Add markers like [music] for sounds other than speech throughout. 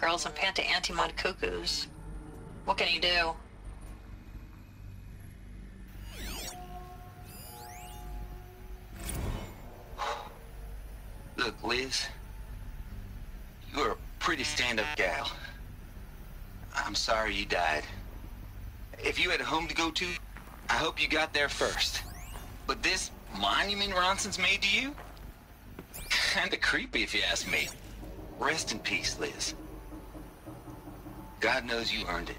Girls and Panta Antimod cuckoos. What can you do? Look, Liz. You're a pretty stand-up gal. I'm sorry you died. If you had a home to go to, I hope you got there first. But this monument Ronson's made to you? [laughs] Kinda creepy if you ask me. Rest in peace, Liz. God knows you earned it.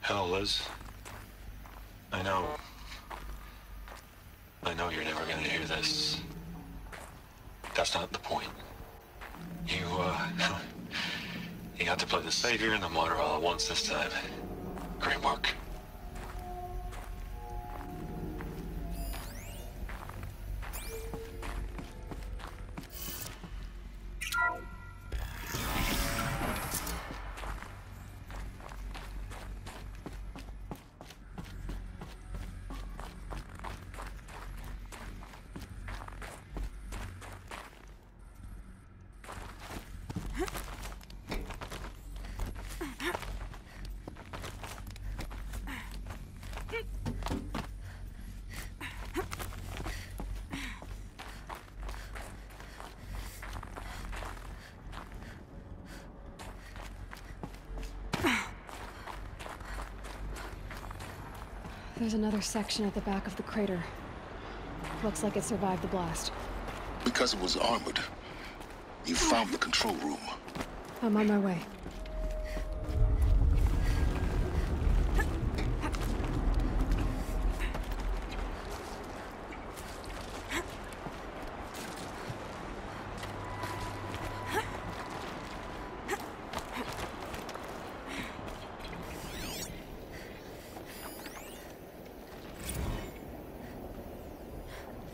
Hell, Liz. I know. I know you're never gonna hear this. That's not the point. You, uh... [laughs] You got to play the savior and the martyr all at once this time. Great work. There's another section at the back of the crater. Looks like it survived the blast. Because it was armored. You found the control room. I'm on my way.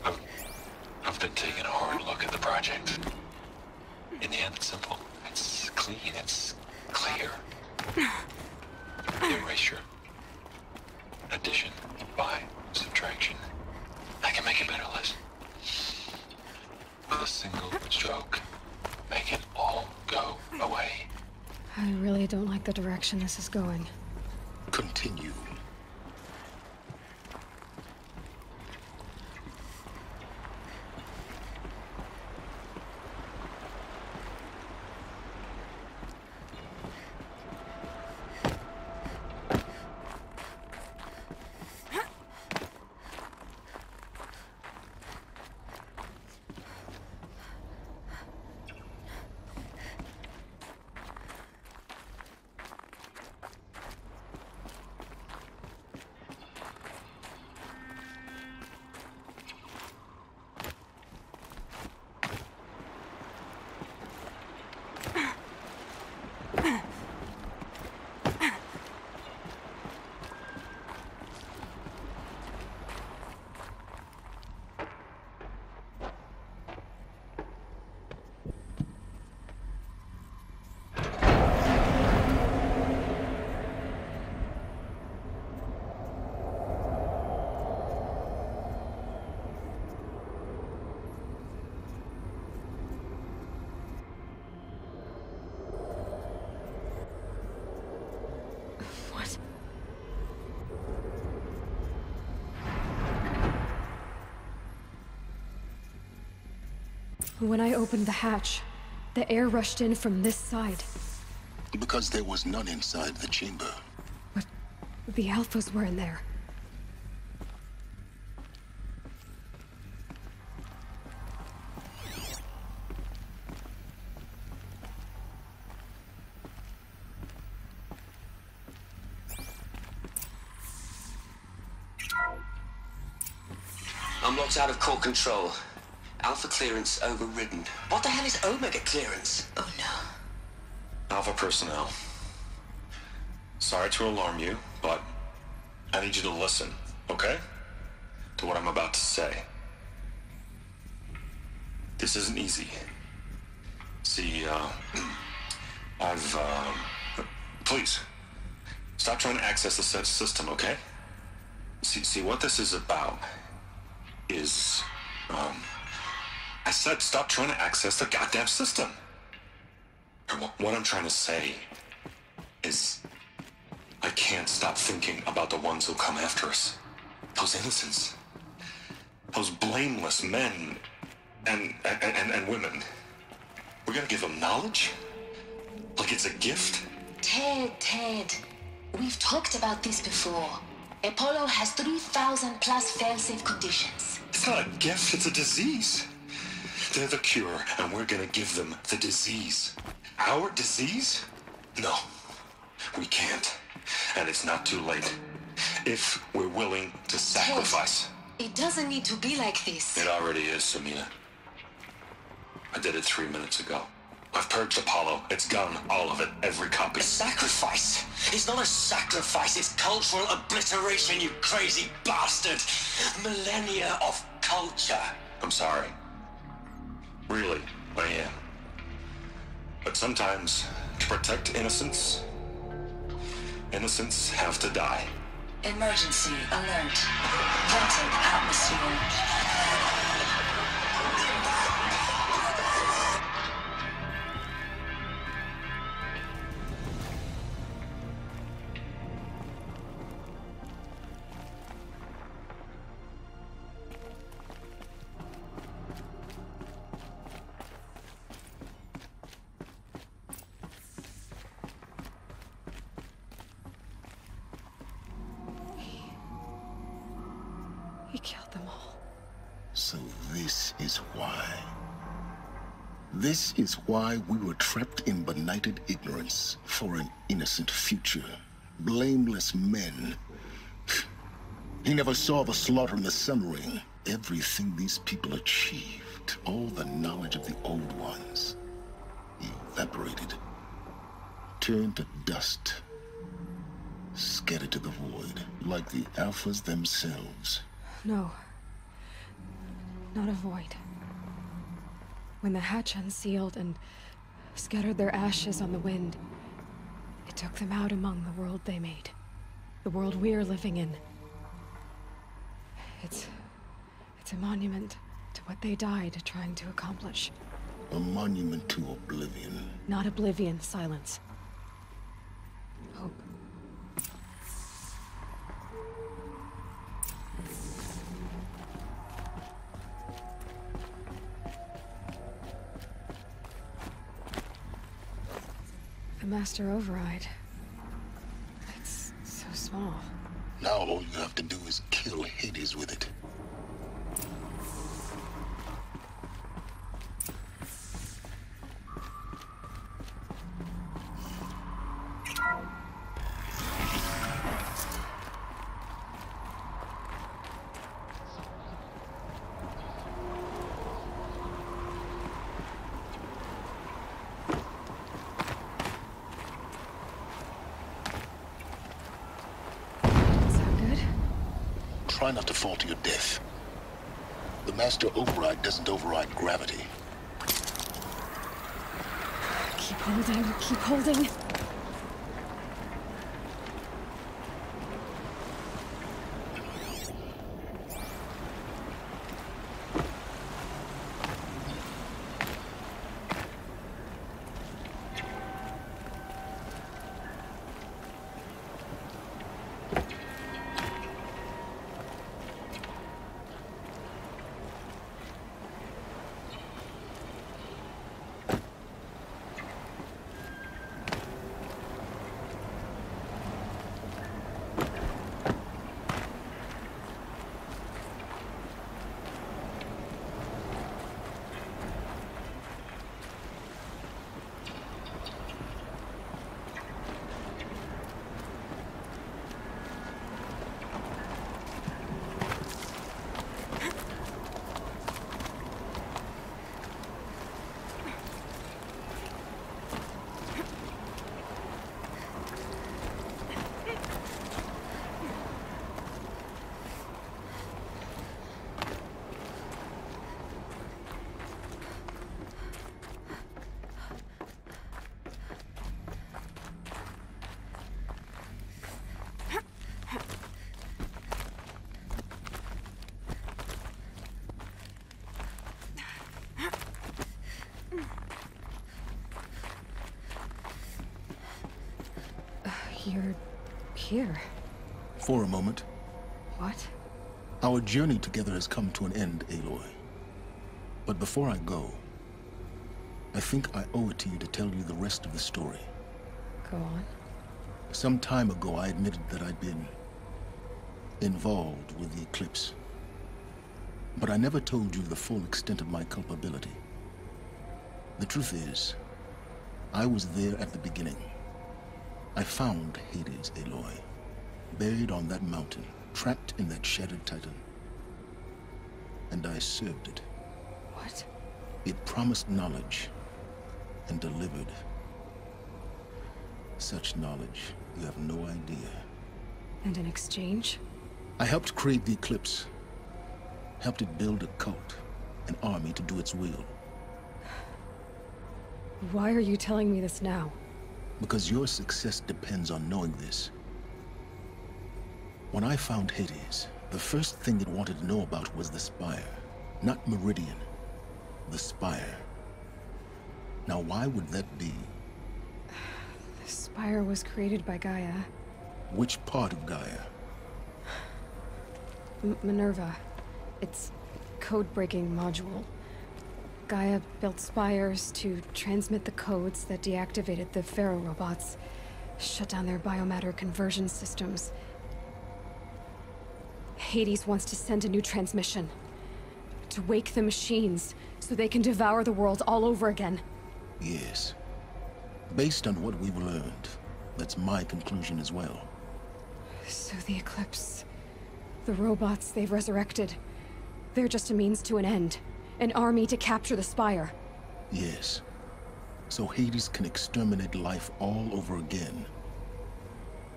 I've, I've been taking a hard look at the project. In the end, it's simple. It's clean. It's clear. Erasure. Addition. By. Subtraction. I can make it better, Liz. With a single stroke. Make it all go away. I really don't like the direction this is going. Continue. What? When I opened the hatch, the air rushed in from this side. Because there was none inside the chamber. But the alphas were in there. I'm locked out of core control. Alpha clearance overridden. What the hell is Omega clearance? Oh no. Alpha personnel. Sorry to alarm you, but I need you to listen, okay? To what I'm about to say. This isn't easy. See, uh, [clears throat] I've, um, please, stop trying to access the system, okay? See, see, what this is about is, um, I said stop trying to access the goddamn system. What I'm trying to say is I can't stop thinking about the ones who come after us. Those innocents. Those blameless men and, and, and, and women. We're gonna give them knowledge? Like it's a gift? Ted, Ted, we've talked about this before. Apollo has 3,000 plus fail-safe conditions. It's not a gift, it's a disease. They're the cure, and we're gonna give them the disease. Our disease? No, we can't. And it's not too late. If we're willing to sacrifice. It doesn't need to be like this. It already is, Samina. I did it three minutes ago. I've purged Apollo. It's gone. All of it. Every copy. A sacrifice? It's not a sacrifice, it's cultural obliteration, you crazy bastard! Millennia of culture. I'm sorry. Really, I am. But sometimes, to protect innocence, innocents have to die. Emergency alert. Vented atmosphere. Why we were trapped in benighted ignorance for an innocent future. Blameless men. [sighs] He never saw the slaughter in the Sun Ring. Everything these people achieved, all the knowledge of the old ones, evaporated, turned to dust, scattered to the void, like the Alphas themselves. No. Not a void. When the hatch unsealed and scattered their ashes on the wind, it took them out among the world they made. The world we're living in. It's. It's a monument to what they died trying to accomplish. A monument to oblivion. Not oblivion, silence. Master Override. It's so small. Now all you have to do is kill Hades with it. Try not to fall to your death. The Master Override doesn't override gravity. Keep holding, keep holding. You're here. For a moment, What? our journey together has come to an end, Aloy. But before I go, I think I owe it to you to tell you the rest of the story. Go on. Some time ago, I admitted that I'd been involved with the eclipse. But I never told you the full extent of my culpability. The truth is, I was there at the beginning. I found Hades, Aloy, buried on that mountain, trapped in that shattered titan. And I served it. What? It promised knowledge and delivered. Such knowledge, you have no idea. And in exchange? I helped create the Eclipse. Helped it build a cult, an army to do its will. Why are you telling me this now? Because your success depends on knowing this. When I found Hades, the first thing it wanted to know about was the Spire. Not Meridian. The Spire. Now why would that be? The Spire was created by Gaia. Which part of Gaia? M Minerva. Its code-breaking module. Gaia built spires to transmit the codes that deactivated the Faro robots, shut down their biomatter conversion systems. Hades wants to send a new transmission. To wake the machines, so they can devour the world all over again. Yes. Based on what we've learned, that's my conclusion as well. So the Eclipse... The robots they've resurrected... They're just a means to an end. An army to capture the Spire. Yes. So Hades can exterminate life all over again.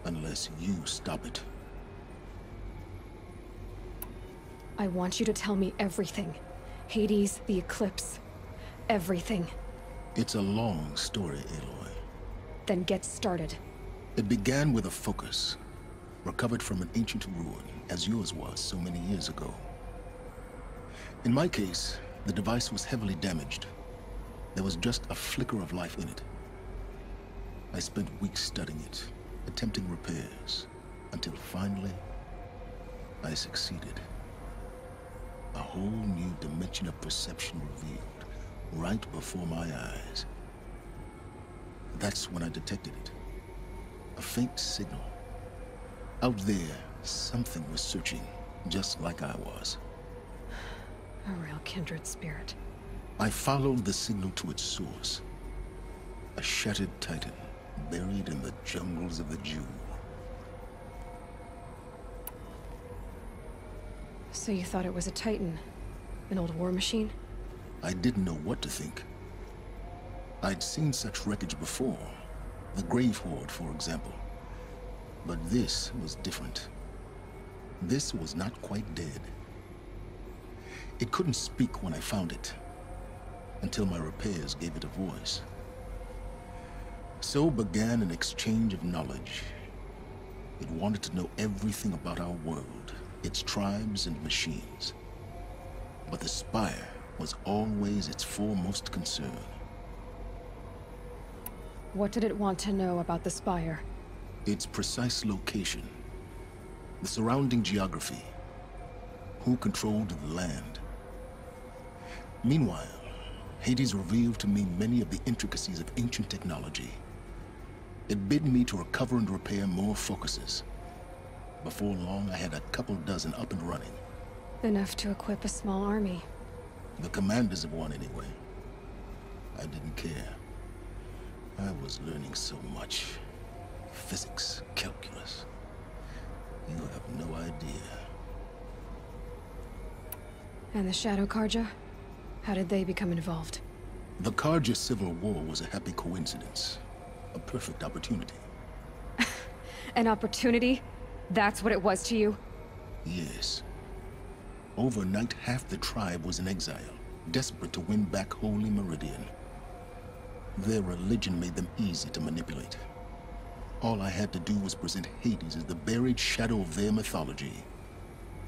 Unless you stop it. I want you to tell me everything. Hades, the Eclipse. Everything. It's a long story, Aloy. Then get started. It began with a focus, recovered from an ancient ruin, as yours was so many years ago. In my case, the device was heavily damaged. There was just a flicker of life in it. I spent weeks studying it, attempting repairs, until finally, I succeeded. A whole new dimension of perception revealed, right before my eyes. That's when I detected it. A faint signal. Out there, something was searching, just like I was. Kindred spirit. I followed the signal to its source. A shattered titan, buried in the jungles of the Jewel. So you thought it was a Titan? An old war machine? I didn't know what to think. I'd seen such wreckage before. The Grave-Hoard, for example. But this was different. This was not quite dead. It couldn't speak when I found it, until my repairs gave it a voice. So began an exchange of knowledge. It wanted to know everything about our world, its tribes and machines. But the Spire was always its foremost concern. What did it want to know about the Spire? Its precise location, the surrounding geography, who controlled the land. Meanwhile, Hades revealed to me many of the intricacies of ancient technology. It bid me to recover and repair more focuses. Before long, I had a couple dozen up and running. Enough to equip a small army. The commanders of one, anyway. I didn't care. I was learning so much. Physics, calculus. You have no idea. And the Shadow Carja? How did they become involved? The Carja Civil War was a happy coincidence. A perfect opportunity. [laughs] An opportunity? That's what it was to you? Yes. Overnight, half the tribe was in exile, desperate to win back Holy Meridian. Their religion made them easy to manipulate. All I had to do was present Hades as the buried shadow of their mythology.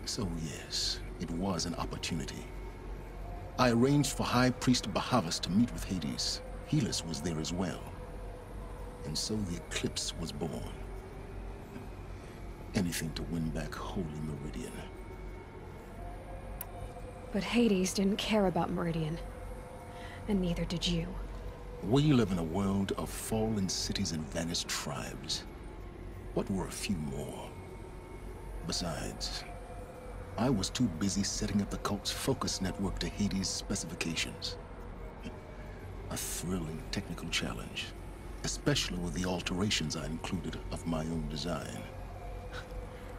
So yes, it was an opportunity. I arranged for High Priest Bahavas to meet with Hades. Helis was there as well. And so the Eclipse was born. Anything to win back Holy Meridian. But Hades didn't care about Meridian. And neither did you. We live in a world of fallen cities and vanished tribes. What were a few more? Besides, I was too busy setting up the cult's focus network to Hades' specifications. [laughs] A thrilling technical challenge, especially with the alterations I included of my own design.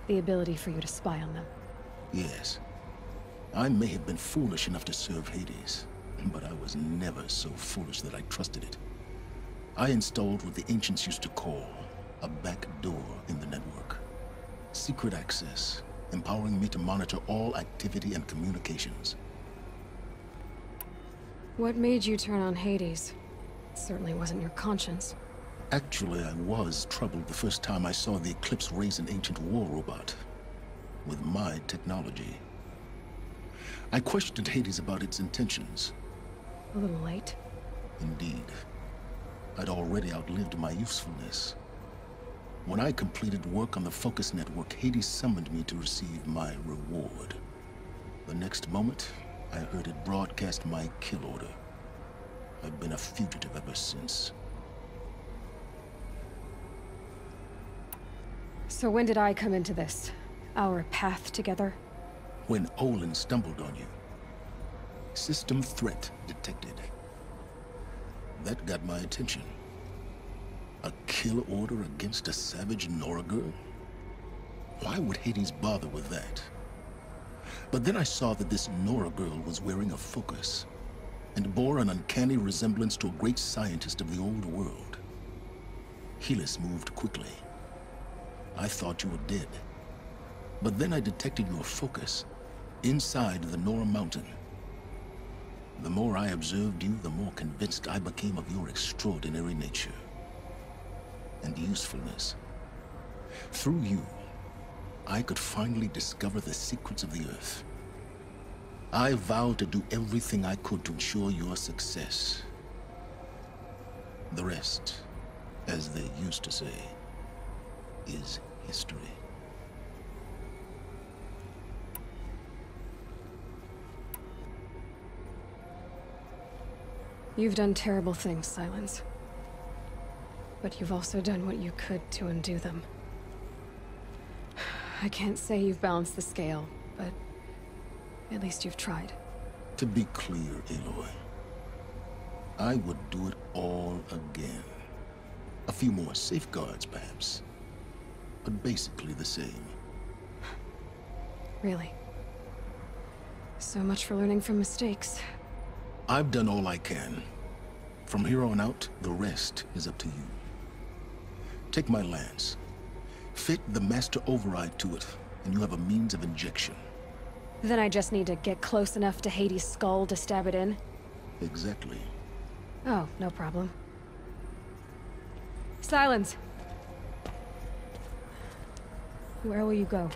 The ability for you to spy on them. Yes. I may have been foolish enough to serve Hades, but I was never so foolish that I trusted it. I installed what the ancients used to call a back door in the network. Secret access, empowering me to monitor all activity and communications. What made you turn on Hades? It certainly wasn't your conscience. Actually, I was troubled the first time I saw the Eclipse raise an ancient war robot. With my technology. I questioned Hades about its intentions. A little late. Indeed. I'd already outlived my usefulness. When I completed work on the Focus Network, Hades summoned me to receive my reward. The next moment, I heard it broadcast my kill order. I've been a fugitive ever since. So when did I come into this? Our path together? When Olin stumbled on you. System threat detected. That got my attention. Kill order against a savage Nora girl? Why would Hades bother with that? But then I saw that this Nora girl was wearing a focus, and bore an uncanny resemblance to a great scientist of the old world. Helis moved quickly. I thought you were dead. But then I detected your focus, inside the Nora Mountain. The more I observed you, the more convinced I became of your extraordinary nature and usefulness. Through you, I could finally discover the secrets of the Earth. I vowed to do everything I could to ensure your success. The rest, as they used to say, is history. You've done terrible things, Sylens. But you've also done what you could to undo them. I can't say you've balanced the scale, but at least you've tried. To be clear, Aloy, I would do it all again. A few more safeguards, perhaps. But basically the same. Really. So much for learning from mistakes. I've done all I can. From here on out, the rest is up to you. Take my lance. Fit the Master Override to it, and you have a means of injection. Then I just need to get close enough to Hades' skull to stab it in? Exactly. Oh, no problem. Sylens! Where will you go?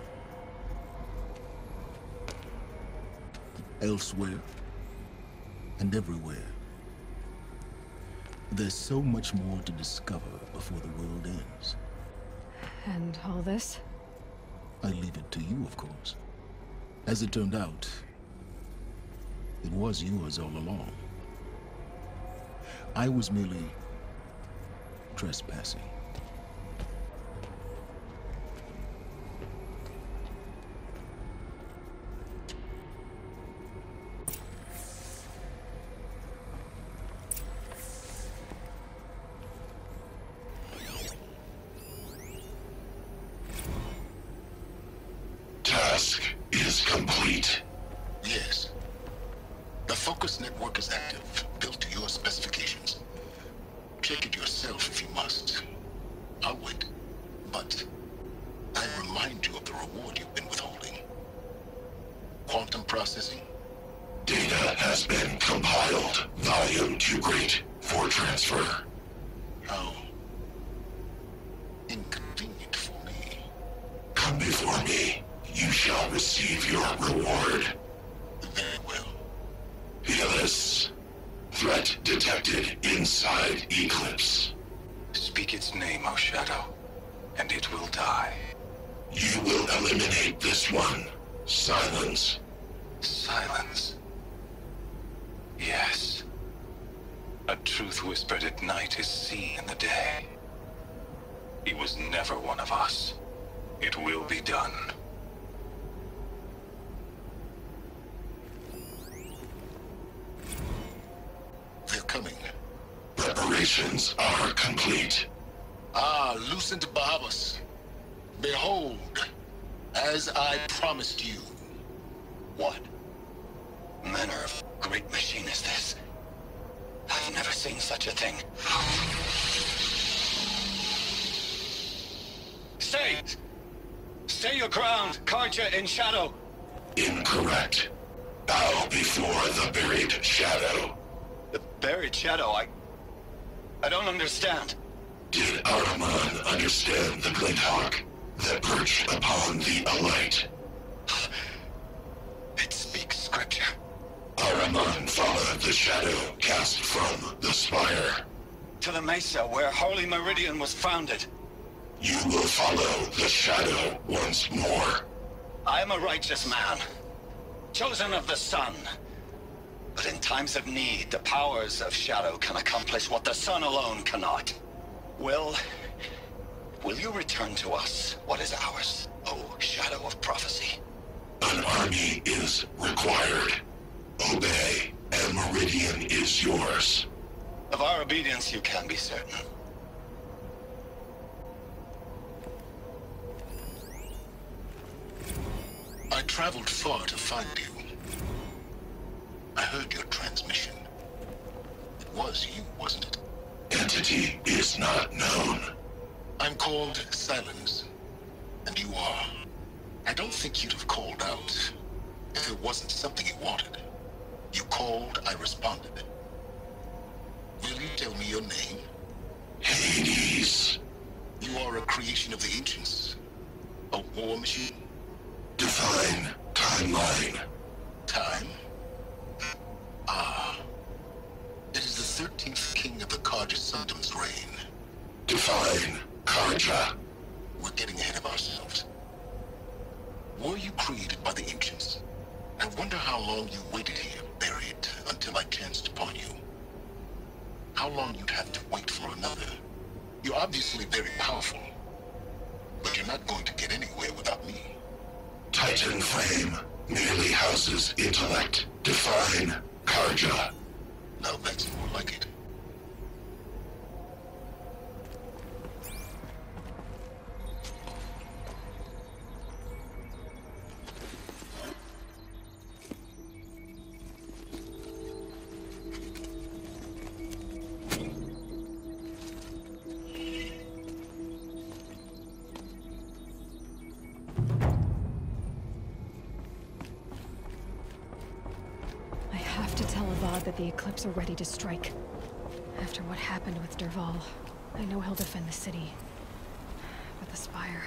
Elsewhere. And everywhere. There's so much more to discover before the world ends. And all this? I leave it to you, of course. As it turned out, it was yours all along. I was merely trespassing. Inconvenient for me. Come before me. You shall receive your reward. Very well. Helis. Threat detected inside Eclipse. Speak its name, O Shadow, and it will die. You will eliminate this one. Sylens. Sylens. Yes. A truth whispered at night is seen in the day. He was never one of us. It will be done. They're coming. Preparations are complete. Ah, Lucent Bahavas. Behold, as I promised you. What manner of great machine is this? I've never seen such a thing. Stay! Stay your ground, Carja in shadow! Incorrect. Bow before the buried shadow. The buried shadow, I... I don't understand. Did Araman understand the Glinthawk that perched upon the Alight? [sighs] It speaks scripture. Araman followed the shadow cast from the spire. To the mesa where Holy Meridian was founded. You will follow the shadow once more. I am a righteous man, chosen of the sun. But in times of need, the powers of shadow can accomplish what the sun alone cannot. Will... Will you return to us what is ours, O shadow of prophecy? An army is required. Obey, and Meridian is yours. Of our obedience you can be certain. I traveled far to find you. I heard your transmission. It was you, wasn't it? Entity is not known. I'm called Sylens. And you are. I don't think you'd have called out if it wasn't something you wanted. You called, I responded. Will you tell me your name? Hades. You are a creation of the ancients. A war machine? Define timeline. Time? Ah. It is the 13th king of the Carja Sundom's reign. Define Carja. We're getting ahead of ourselves. Were you created by the ancients? I wonder how long you waited here, buried, until I chanced upon you. How long you'd have to wait for another. You're obviously very powerful. But you're not going to get anywhere without me. Titan Flame merely houses intellect. Define Carja. Now that's more like it. Are ready to strike. After what happened with Dervahl, I know he'll defend the city. But the Spire...